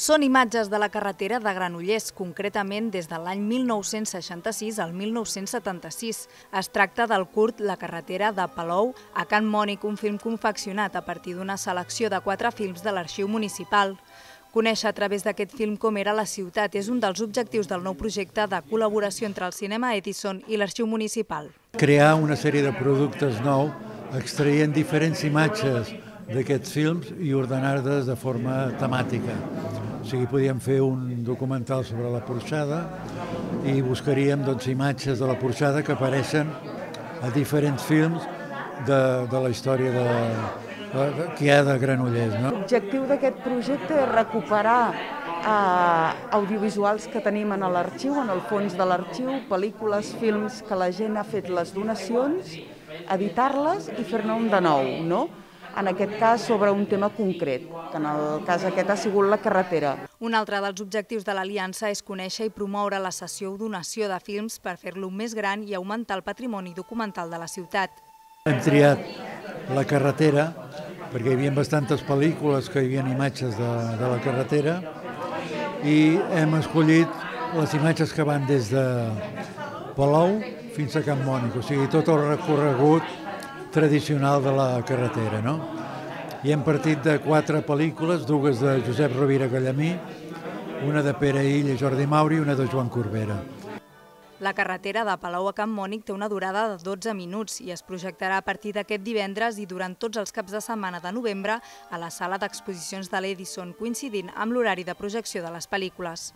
Són imatges de la carretera de Granollers, concretament des de l'any 1966 al 1976. Es tracta del curt La carretera de Palou a Can Mònic, un film confeccionat a partir d'una selecció de quatre films de l'arxiu municipal. Conèixer a través d'aquest film com era la ciutat és un dels objectius del nou projecte de col·laboració entre el Cinema Edison i l'Arxiu Municipal. Crear una sèrie de productes nou, extraient diferents imatges d'aquests films i ordenar-les de forma temàtica. O sigui, podíem fer un documental sobre la porxada i buscaríem doncs, imatges de la porxada que apareixen a diferents films de, de la història de, de, de, que hi ha de Granollers. No? L'objectiu d'aquest projecte és recuperar eh, audiovisuals que tenim en l'arxiu, en el fons de l'arxiu, pel·lícules, films que la gent ha fet les donacions, editar-les i fer-ne un de nou, no? En aquest cas sobre un tema concret, que en el cas aquest ha sigut la carretera. Un altre dels objectius de l'Aliança és conèixer i promoure la sessió o donació de films per fer-lo més gran i augmentar el patrimoni documental de la ciutat. Hem triat la carretera perquè hi havia bastantes pel·lícules que hi havia imatges de, de la carretera i hem escollit les imatges que van des de Palou fins a Camp Mònic, o sigui, tot el recorregut tradicional de la carretera. No? I hem partit de quatre pel·lícules, dues de Josep Rovira Gallamí, una de Pere Ill i Jordi Mauri i una de Joan Corbera. La carretera de Palau a Camp Mònic té una durada de 12 minuts i es projectarà a partir d'aquest divendres i durant tots els caps de setmana de novembre a la sala d'exposicions de l'Edison, coincidint amb l'horari de projecció de les pel·lícules.